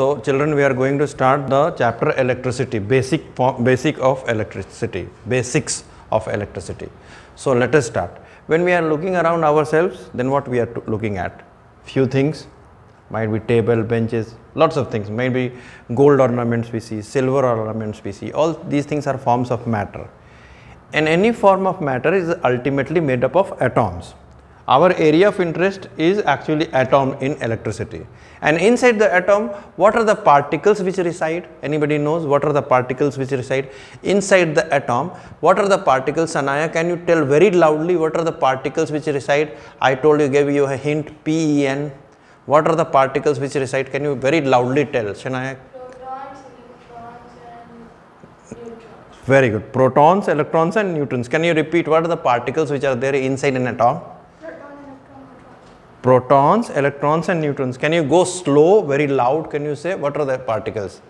So children, we are going to start the chapter electricity, basic basic of electricity, basics of electricity. So let us start. When we are looking around ourselves, then what we are looking at? Few things, might be table, benches, lots of things, maybe gold ornaments we see, silver ornaments we see, all these things are forms of matter. And any form of matter is ultimately made up of atoms. Our area of interest is actually atom in electricity. And inside the atom, what are the particles which reside? Anybody knows what are the particles which reside? Inside the atom, what are the particles? Sanaya, can you tell very loudly what are the particles which reside? I told you, gave you a hint, PEN. What are the particles which reside? Can you very loudly tell, Shania? Protons, electrons and neutrons. Very good. Protons, electrons and neutrons. Can you repeat what are the particles which are there inside an atom? Proton, electron, neutron. Protons, electrons and neutrons. Can you go slow, very loud? Can you say what are the particles?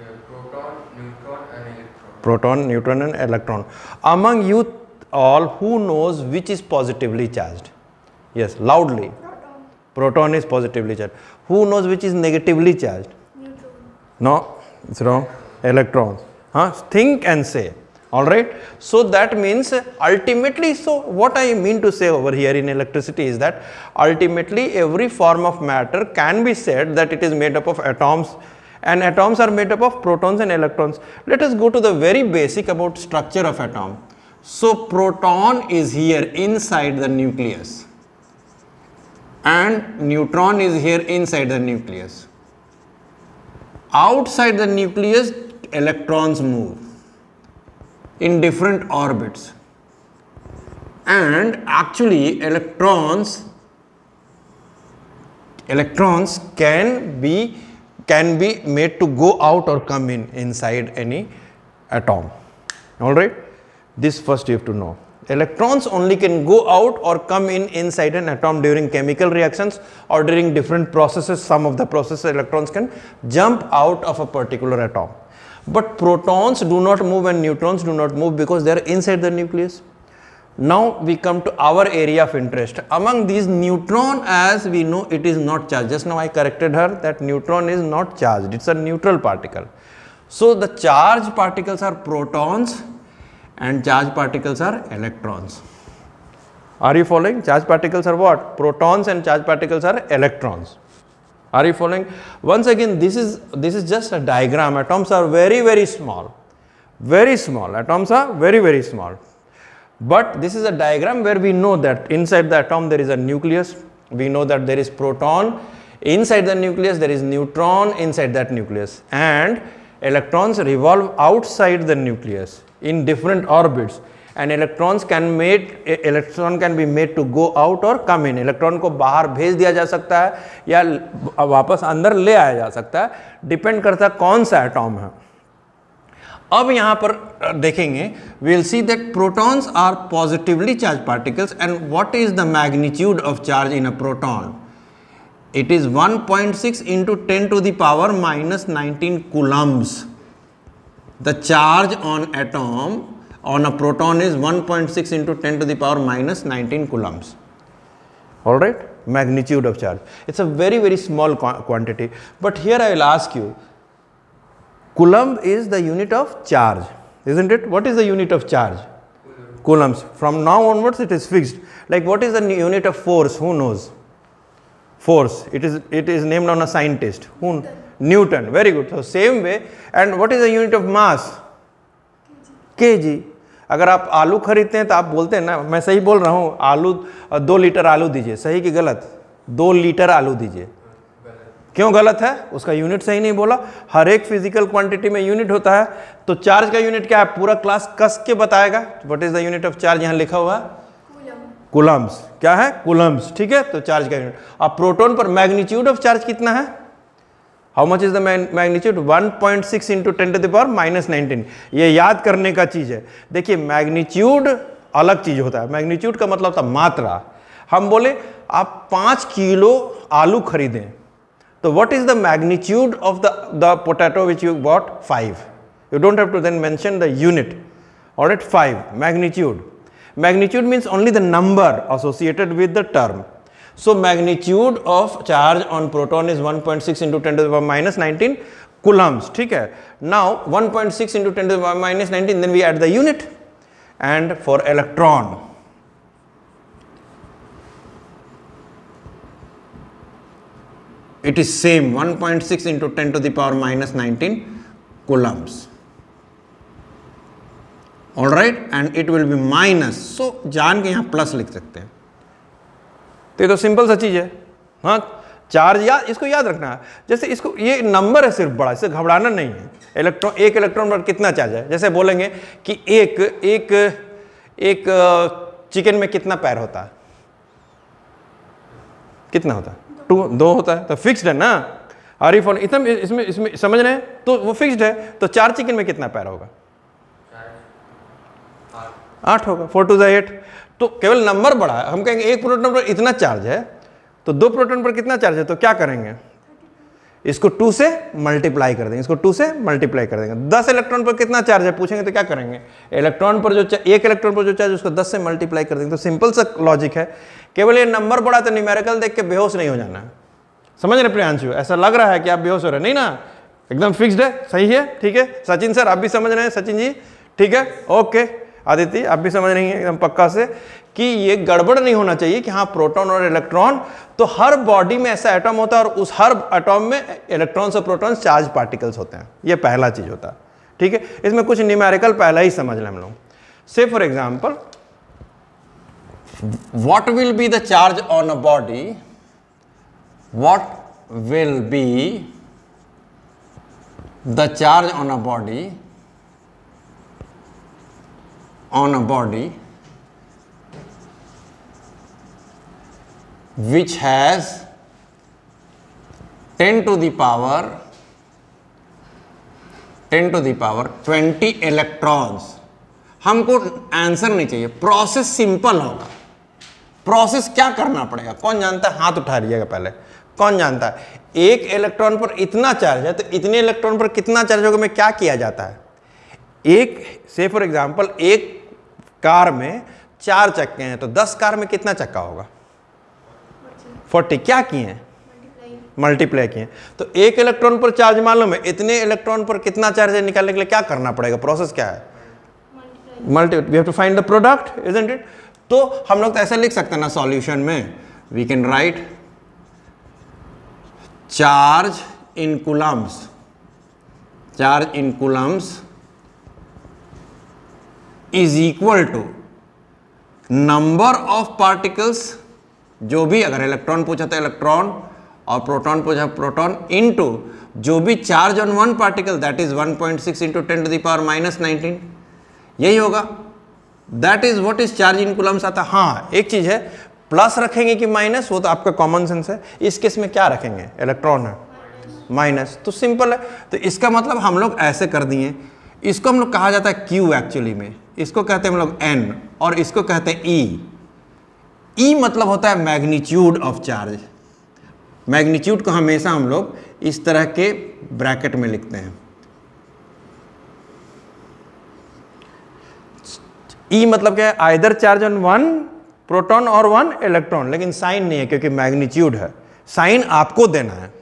Yeah, proton, neutron and electron. Proton, neutron and electron. Among you all, who knows which is positively charged? Yes, loudly. Proton, Proton is positively charged. Who knows which is negatively charged? neutron. No, it's wrong. Electrons. Huh? Think and say. All right. So that means ultimately, so what I mean to say over here in electricity is that ultimately every form of matter can be said that it is made up of atoms and atoms are made up of protons and electrons. Let us go to the very basic about structure of atom. So proton is here inside the nucleus and neutron is here inside the nucleus. Outside the nucleus, electrons move in different orbits. And actually, electrons electrons can be can be made to go out or come in inside any atom. All right? This first you have to know. Electrons only can go out or come in inside an atom during chemical reactions or during different processes. Some of the processes electrons can jump out of a particular atom but protons do not move and neutrons do not move because they are inside the nucleus now we come to our area of interest. Among these neutron as we know it is not charged. Just now I corrected her that neutron is not charged. It is a neutral particle. So the charged particles are protons and charged particles are electrons. Are you following? Charged particles are what? Protons and charged particles are electrons. Are you following? Once again this is this is just a diagram. Atoms are very very small. Very small. Atoms are very very small. But this is a diagram where we know that inside the atom there is a nucleus, we know that there is proton, inside the nucleus there is neutron inside that nucleus and electrons revolve outside the nucleus in different orbits and electrons can made electron can be made to go out और come in electron को बाहर भेज दिया जा सकता है या वापस अंदर ले आया जा सकता है। डिपेंड करता है कौन सा एटॉम है। अब यहाँ पर देखेंगे। We'll see that protons are positively charge particles and what is the magnitude of charge in a proton it is 1.6 point six into ten to the power minus nineteen coulombs the charge on atom on a proton is 1.6 into 10 to the power minus 19 coulombs. All right. Magnitude of charge. It's a very very small quantity. But here i will ask you coulomb is the unit of charge isn't it? What is the unit of charge? Coulombs. From now onwards it is fixed. Like what is the unit of force? Who knows? Force. It is it is named on a scientist. Who newton. Very good. So same way. And what is the unit of mass kg अगर आप आलू खरीदते हैं तो आप बोलते हैं ना मैं सही बोल रहा हूँ आलू दो लीटर आलू दीजिए। सही कि गलत? दो लीटर आलू दीजिए। क्यों गलत है? उसका यूनिट सही नहीं बोला। हर एक फ़िज़िकल क्वांटिटी में यूनिट होता है। तो चार्ज का यूनिट क्या है? पूरा क्लास कस के बताएगा। What is the unit of charge यहाँ लिखा हुआ है। कूलम कुलम्स क्या है? कुलम्स ठीक है? तो चार्ज का यूनिट अब प्रोटॉन पर मैग्नीट्यूड ऑफ़ चार्ज कितना है? How much is the magnitude 1.6 point six into ten to the power minus nineteen ये याद करने का चीज़ है। देखिए मैग्नीट्यूड अलग चीज़ होता है। मैग्नीट्यूड का मतलब था मात्रा। हम बोले, आप पाँच किलो आलू खरीदें तो what is the magnitude of the the potato which you bought five you don't have to then mention the unit or at 5 magnitude. Magnitude means only the number associated with the term. So magnitude of charge on proton is one point six into ten tent minus nineteen coulombs ठीक है? Now one point six into ten tent minus nineteen then we at the unit and for electron it is same one point six into ten to the power minus nineteen coulombs all right and it will be minus so जान के यहाँ plus लिख सकते हैं। तो ये तो simple सा चीज़ है। हाँ चार्ज याद इसको याद रखना है। जैसे इसको ये नंबर है सिर्फ़ बड़ा इसे घबराना नहीं है। इलेक्ट्रॉन एक इलेक्ट्रॉन पर कितना चार्ज है? जैसे बोलेंगे कि एक एक एक चिकन में कितना पैर होता है? कितना होता है? टू दो होता है। तो फिक्स्ड है ना? आर यू फॉलो इतना इसमें इसमें समझ रहे हैं? तो वो फिक्स्ड है। तो चार चिकन में कितना पैर होगा? आठ। होगा। फोर टू द एट तो केवल नंबर बढ़ा है। हम कहेंगे एक प्रोटोन पर इतना चार्ज है तो दो प्रोटोन पर कितना चार्ज है तो क्या करेंगे? इसको टू से मल्टीप्लाई कर देंगे, इसको टू से मल्टीप्लाई कर देंगे। दस इलेक्ट्रॉन पर कितना चार्ज है, पूछेंगे तो क्या करेंगे? इलेक्ट्रॉन पर जो एक इलेक्ट्रॉन पर जो चार्ज उसको दस से मल्टीप्लाई कर देंगे। तो सिंपल सा लॉजिक है। केवल ये नंबर बड़ा तो न्यूमेरिकल देख के बेहोश नहीं हो जाना। समझ रहे प्रियांशु? ऐसा लग रहा है कि आप बेहोश हो रहे नहीं ना? एकदम फिक्स्ड है, सही है, ठीक है। सचिन सर, आप भी समझ रहे हैं, सचिन जी, ठीक है? ओके आदित्य, आप भी समझ रही हैं एकदम पक्का से कि ये गड़बड़ नहीं होना चाहिए कि हाँ प्रोटॉन और इलेक्ट्रॉन तो हर बॉडी में ऐसा एटम होता है और उस हर एटॉम में इलेक्ट्रॉन्स और प्रोटॉन्स चार्ज पार्टिकल्स होते हैं। ये पहला चीज़ होता है। ठीक है? इसमें कुछ न्यूमेरिकल पहला ही समझ लें हम लोग। Say for example what will be the charge on a body? What will be the charge on a body? On a body which has 10 to the power 10 to the power 20 electrons. हमको answer नहीं चाहिए। Process simple होगा। Process क्या करना पड़ेगा? कौन जानता है? हाथ उठा लिएगा पहले। कौन जानता है? एक इलेक्ट्रॉन पर इतना चार्ज है तो इतने इलेक्ट्रॉन पर कितना चार्ज होगा? में क्या किया जाता है? एक से फॉर एग्जांपल एक कार में चार चक्के हैं तो दस कार में कितना चक्का होगा? फोर्टी। क्या किए हैं? मल्टीप्लाई किए तो एक इलेक्ट्रॉन पर चार्ज मालूम है, इतने इलेक्ट्रॉन पर कितना चार्ज है निकालने के लिए क्या करना पड़ेगा? प्रोसेस क्या है? Multi we have to find the product isn't it तो हम लोग तो ऐसा लिख सकते हैं ना सॉल्यूशन में। We can write charge in coulombs charge in coulombs is equal to number of particles जो भी अगर इलेक्ट्रॉन पूछा तो इलेक्ट्रॉन और प्रोटॉन पूछा प्रोटॉन इनटू जो भी charge on one particle that is 1.6 point six into ten to the power minus nineteen यही होगा। That is what is charge in coulombs आता। हाँ एक चीज़ है प्लस रखेंगे कि माइनस वो तो आपका कॉमन सेंस है। इस केस में क्या रखेंगे? इलेक्ट्रॉन है। माइनस तो सिंपल है। तो इसका मतलब हम लोग ऐसे कर दिए। इसको हम लोग कहा जाता है क्यू एक्चुअली में। इसको कहते हैं हम लोग एन और इसको कहते हैं ई e. ई e मतलब होता है मैग्नीट्यूड ऑफ़ चार्ज। मैग्नीट्यूड को हमेशा हम लोग इस तरह के ब्रैकेट में लिखते हैं। ई e मतलब क्या है? Either charge on one proton और वन इलेक्ट्रॉन लेकिन साइन नहीं है क्योंकि मैग्नीट्यूड है। साइन आपको देना है।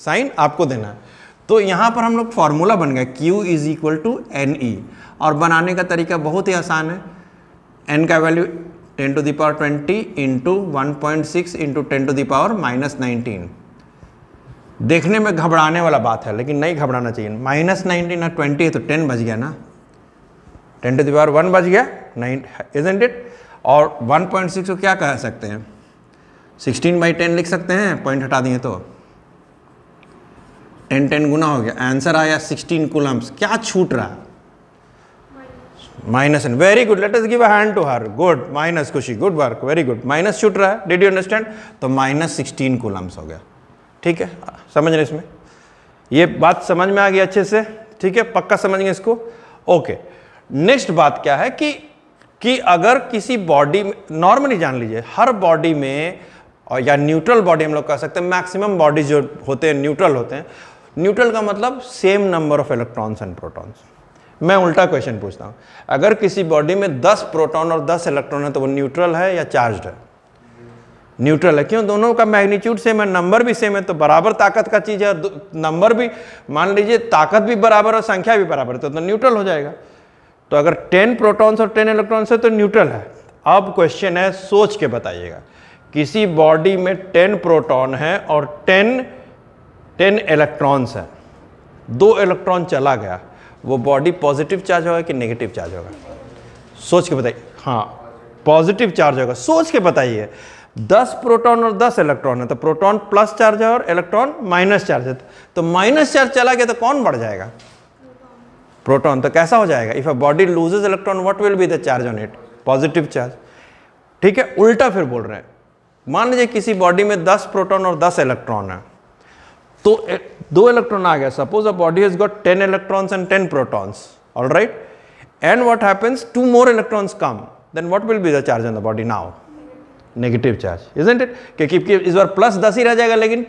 साइन आपको देना है। तो यहाँ पर हम लोग फार्मूला बन गया Q is equal to N E और बनाने का तरीका बहुत ही आसान है। N का value 10 to the power twenty into one point six into ten to the power minus nineteen देखने में घबराने वाला बात है, लेकिन नहीं घबराना चाहिए। माइनस नाइनटीन और ट्वेंटी है तो टेन बज गया ना। टेन टू दावर वन बज गया नाइन इजेंट इट और वन पॉइंट सिक्स को क्या कह सकते हैं? सिक्सटीन बाई टेन लिख सकते हैं पॉइंट हटा दिए तो। टेन टेन गुना हो गया। आंसर आया सिक्सटीन कुलम्स क्या छूट रहा? Minus N very good let us give a hand to her good minus Khushi. Good work very good minus छूट रहा है। डिड यू अंडरस्टैंड तो माइनस सिक्सटीन कुलम्स हो गया। ठीक है? समझ रहे इसमें? ये बात समझ में आ गई अच्छे से। ठीक है? पक्का समझ गए इसको? ओके नेक्स्ट बात क्या है कि कि अगर किसी बॉडी में नॉर्मली जान लीजिए, हर बॉडी में और या न्यूट्रल बॉडी हम लोग कह सकते हैं मैक्सिमम बॉडी जो होते हैं न्यूट्रल होते हैं न्यूट्रल का मतलब same number of electrons and protons मैं उल्टा क्वेश्चन पूछता हूँ। अगर किसी बॉडी में 10 प्रोटॉन और 10 इलेक्ट्रॉन है तो वो न्यूट्रल है या चार्ज है? न्यूट्रल है। क्यों? दोनों का मैग्नीट्यूड सेम है नंबर भी सेम है तो बराबर ताकत का चीज़ है। नंबर भी मान लीजिए ताकत भी बराबर और संख्या भी बराबर है तो, तो न्यूट्रल हो जाएगा। तो अगर 10 प्रोटॉन्स और 10 इलेक्ट्रॉन्स है तो न्यूट्रल है। अब क्वेश्चन है सोच के बताइएगा। किसी बॉडी में 10 प्रोटॉन है और 10 10 इलेक्ट्रॉन्स हैं। दो इलेक्ट्रॉन चला गया, वो बॉडी पॉजिटिव चार्ज होगा कि नेगेटिव चार्ज होगा? सोच के बताइए। हाँ पॉजिटिव चार्ज होगा। सोच के बताइए। 10 प्रोटॉन और 10 इलेक्ट्रॉन है तो प्रोटॉन प्लस चार्ज है और इलेक्ट्रॉन माइनस चार्ज है। तो माइनस चार्ज चला गया तो कौन बढ़ जाएगा? प्रोटॉन। तो कैसा हो जाएगा? If a body loses electron what will be the charge on it positive charge ठीक है, उल्टा फिर बोल रहे हैं। मान लीजिए किसी बॉडी में 10 प्रोटॉन और 10 इलेक्ट्रॉन है। तो दो इलेक्ट्रॉन आ गया। Suppose a body has got 10 electrons and 10 protons all right and what happens to more electrons come then what will be the charge on the body now negative charge isn't it क्योंकि इस बार plus दस ही रह जाएगा, लेकिन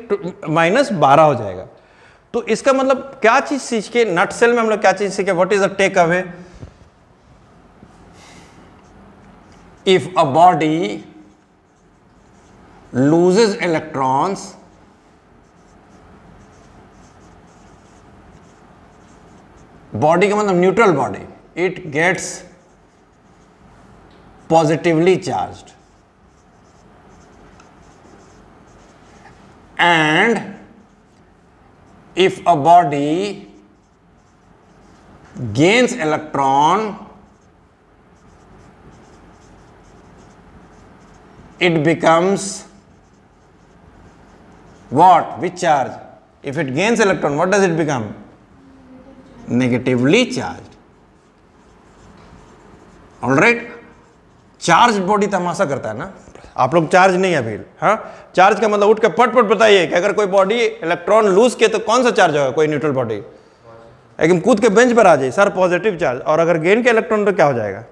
minus बारह हो जाएगा। तो इसका मतलब क्या चीज़ सीख के नट सेल में हम लोग क्या चीज़ सीखे? What is the take away if a body loses electrons body का मतलब neutral body it gets positively charged and if a body gains electron it becomes what which charge if it gains electron what does it become Negatively charged. All right? Charge body तमाशा करता है ना? आप लोग charge नहीं है अभी। हाँ? Charge का मतलब उठ के पट पट बताइए कि अगर कोई बॉडी इलेक्ट्रॉन लूज किए तो कौन सा चार्ज होगा कोई न्यूट्रल बॉडी एकदम कूद के बेंच पर आ जाए सर पॉजिटिव चार्ज और अगर गेन के इलेक्ट्रॉन तो क्या हो जाएगा?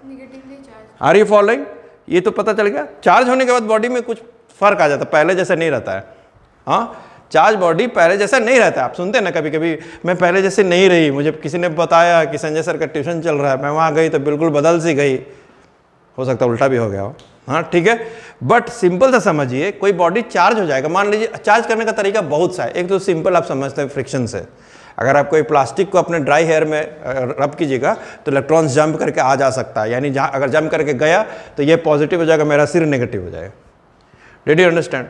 आर यू फॉलोइंग ये तो पता चल गया। चार्ज होने के बाद बॉडी में कुछ फ़र्क आ जाता है। पहले जैसा नहीं रहता है। हाँ? चार्ज बॉडी पहले जैसा नहीं रहता आप सुनते ना कभी कभी मैं पहले जैसे नहीं रही, मुझे किसी ने बताया कि संजय सर का ट्यूशन चल रहा है, मैं वहाँ गई तो बिल्कुल बदल सी गई। हो सकता उल्टा भी हो गया हो। हाँ ठीक है। बट सिंपल सा समझिए, कोई बॉडी चार्ज हो जाएगा। मान लीजिए चार्ज करने का तरीका बहुत सा है। एक तो सिंपल आप समझते हैं फ्रिक्शन से। अगर आप कोई प्लास्टिक को अपने ड्राई हेयर में रब कीजिएगा तो इलेक्ट्रॉन्स जंप करके आ जा सकता है। यानी जहाँ, अगर जंप करके गया तो ये पॉजिटिव हो जाएगा, मेरा सिर नेगेटिव हो जाएगा। डिड यू अंडरस्टैंड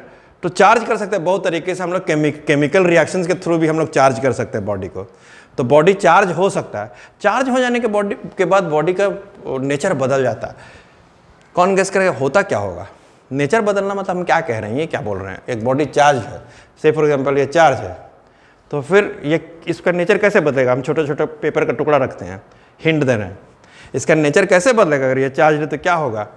तो चार्ज कर सकते हैं बहुत तरीके से हम लोग केमि, केमिकल रिएक्शंस के थ्रू भी हम लोग चार्ज कर सकते हैं बॉडी को। तो बॉडी चार्ज हो सकता है। चार्ज हो जाने के बॉडी के बाद बॉडी का नेचर बदल जाता है। कौन गेस करेगा होता क्या होगा? नेचर बदलना मतलब हम क्या कह रहे हैं ये क्या बोल रहे हैं? एक बॉडी चार्ज है। से फॉर एग्जांपल ये चार्ज है। तो फिर ये इसका नेचर कैसे बदलेगा? हम छोटे छोटे पेपर का टुकड़ा रखते हैं। हिंट दे रहे हैं। इसका नेचर कैसे बदलेगा? अगर ये चार्ज है तो क्या होगा?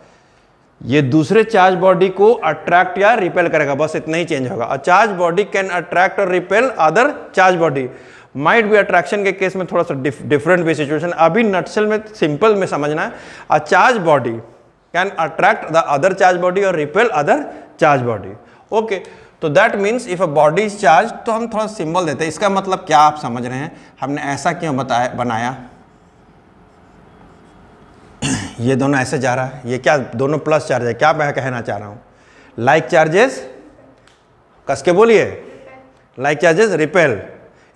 ये दूसरे चार्ज बॉडी को अट्रैक्ट या रिपेल करेगा। बस इतना ही चेंज होगा। चार्ज बॉडी कैन अट्रैक्ट और repel other charge body might भी अट्रैक्शन के केस में थोड़ा सा डिफरेंट भी सिचुएशन अभी नटसेल में सिंपल में समझना है। Charge body can attract the other charge body और repel other charge body okay तो that means if a body is charge तो हम थोड़ा सिंबल देते हैं। इसका मतलब क्या आप समझ रहे हैं? हमने ऐसा क्यों बताया, बनाया? ये दोनों ऐसे जा रहा है, ये क्या दोनों प्लस चार्ज है, क्या मैं कहना चाह रहा हूँ? लाइक चार्जेस कस के बोलिए? Like charges repel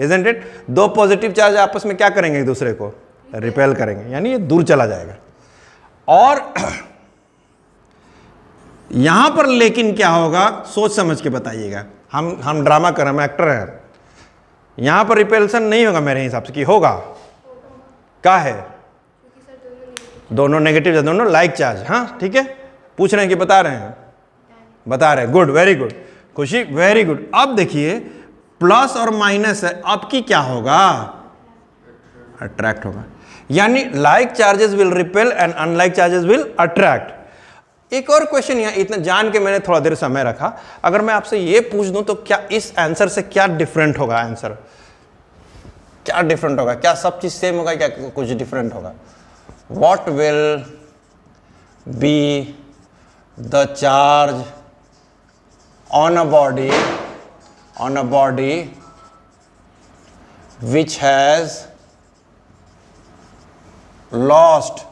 isn't it दो पॉजिटिव चार्ज आपस में क्या करेंगे एक दूसरे को? रिपेल करेंगे, यानी ये दूर चला जाएगा। और यहाँ पर लेकिन क्या होगा, सोच समझ के बताइएगा। हम हम ड्रामा कर हम एक्टर हैं। यहाँ पर रिपेल्सन नहीं होगा मेरे हिसाब से कि होगा। क्या है? दोनों नेगेटिव है, दोनों लाइक चार्ज हाँ। ठीक है? पूछ रहे हैं कि बता रहे हैं? बता रहे हैं। Good very good Khushi very good अब देखिए प्लस और माइनस है, अब की क्या होगा? अट्रैक्ट होगा। यानी like charges will repel and unlike charges will attract एक और क्वेश्चन यहाँ, इतना जान के मैंने थोड़ा देर समय रखा। अगर मैं आपसे ये पूछ दूँ तो क्या इस आंसर से क्या डिफरेंट होगा आंसर क्या डिफरेंट होगा? क्या सब चीज़ सेम होगा क्या कुछ डिफरेंट होगा? What will be the charge on a body, on a body which has lost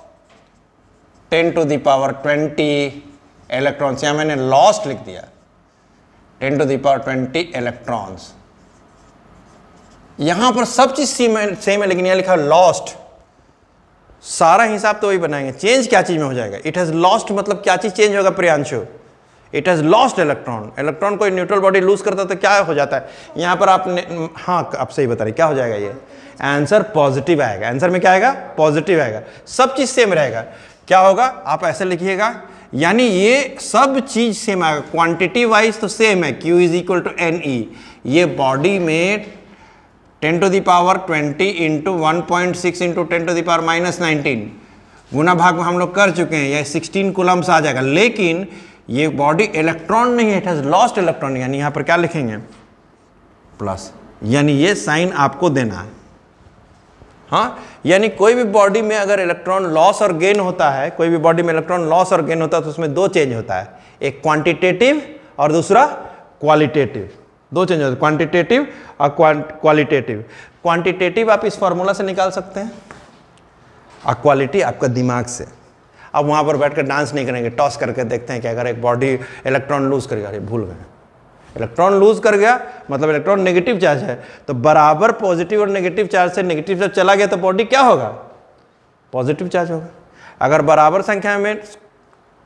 10 to the power 20 electrons यहाँ मैंने लॉस्ट लिख दिया। Ten to the power twenty electrons यहाँ पर सब चीज़ सेम है लेकिन यहाँ लिखा लॉस्ट सारा हिसाब तो वही बनाएँगे। चेंज क्या चीज़ में हो जाएगा? इट हैज़ लॉस्ट मतलब क्या चीज़ चेंज होगा Priyanshu? It has lost electron electron कोई न्यूट्रल बॉडी लूज करता तो क्या हो जाता है? यहाँ पर आपने हाँ आप सही बता रहे क्या हो जाएगा ये? आंसर पॉजिटिव आएगा। आंसर में क्या आएगा? पॉजिटिव आएगा। सब चीज़ सेम रहेगा। क्या होगा? आप ऐसे लिखिएगा, यानी ये सब चीज़ सेम आएगा। क्वांटिटी वाइज तो सेम है। Q is equal to N E ये बॉडी में 10 to the power 20 into one point six into ten to the power minus nineteen. गुना भाग हम लोग कर चुके हैं ये 16 कुलम्स आ जाएगा। लेकिन ये बॉडी इलेक्ट्रॉन नहीं है इट हैज़ लॉस्ट इलेक्ट्रॉन यानी यहाँ पर क्या लिखेंगे? प्लस यानी ये साइन आपको देना है। हाँ? यानी कोई भी बॉडी में अगर इलेक्ट्रॉन लॉस और गेन होता है, कोई भी बॉडी में इलेक्ट्रॉन लॉस और गेन होता है तो उसमें दो चेंज होता है। एक क्वांटिटेटिव और दूसरा क्वालिटेटिव दो चेंज होते क्वांटिटेटिव और क्वालिटेटिव क्वांटिटेटिव आप इस फॉर्मूला से निकाल सकते हैं। और क्वालिटी आपका दिमाग से। अब वहाँ पर बैठ कर डांस नहीं करेंगे टॉस करके देखते हैं कि अगर एक बॉडी इलेक्ट्रॉन लूज करेगा अरे भूल गए। इलेक्ट्रॉन लूज कर गया मतलब इलेक्ट्रॉन नेगेटिव चार्ज है। तो बराबर पॉजिटिव और नेगेटिव चार्ज से नेगेटिव चार्ज चला गया तो बॉडी क्या होगा? पॉजिटिव चार्ज होगा। अगर बराबर संख्या में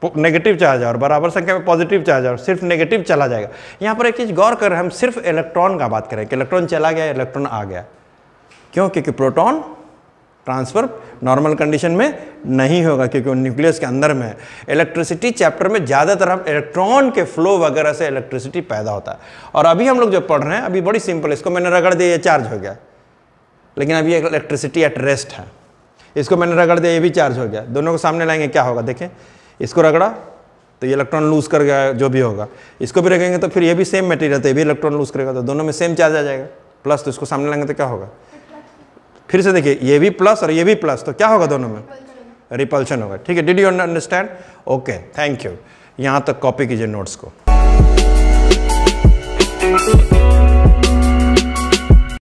नेगेटिव चार्ज और बराबर संख्या में पॉजिटिव चार्ज और सिर्फ़ नेगेटिव चला जाएगा। यहाँ पर एक चीज़ गौर कर, हम सिर्फ़ इलेक्ट्रॉन का बात करें कि इलेक्ट्रॉन चला गया इलेक्ट्रॉन आ गया। क्यों? क्योंकि प्रोटॉन ट्रांसफ़र नॉर्मल कंडीशन में नहीं होगा, क्योंकि वो न्यूक्लियस के अंदर में इलेक्ट्रिसिटी चैप्टर में ज़्यादातर हम इलेक्ट्रॉन के फ्लो वगैरह से इलेक्ट्रिसिटी पैदा होता है। और अभी हम लोग जो पढ़ रहे हैं, अभी बड़ी सिंपल इसको मैंने रगड़ दिया, ये चार्ज हो गया। लेकिन अभी इलेक्ट्रिसिटी एट रेस्ट है। इसको मैंने रगड़ दिया, ये भी चार्ज हो गया। दोनों को सामने लाएँगे, क्या होगा? देखें। इसको रगड़ा तो ये इलेक्ट्रॉन लूज कर गया जो भी होगा। इसको भी रखेंगे तो फिर ये भी सेम मटेरियल तो ये भी इलेक्ट्रॉन लूज करेगा तो दोनों में सेम चार्ज आ जाएगा। प्लस तो इसको सामने लाएँगे तो क्या होगा? फिर से देखिए ये भी प्लस और ये भी प्लस तो क्या होगा दोनों में? रिपल्शन होगा। ठीक है did you understand okay thank you यहाँ तक कॉपी कीजिए नोट्स को।